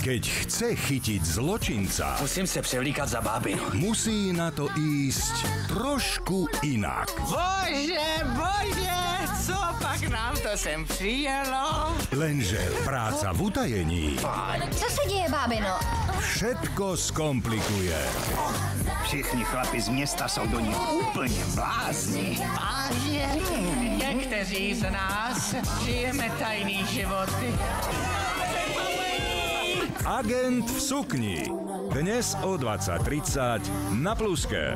Keď chce chytiť zločinca, Musím se převlíkat za bábinu. musí na to ísť trošku inak. Bože, bože, co pak nám to sem přijelo? Lenže práca v utajení Co se děje, bábino? všetko skomplikuje. Všichni chlapi z města jsou do nich úplně blázni. Vážně, někteří z nás žijeme tajný životy. Agent v sukni. Dnes o 20.30 na Pluske.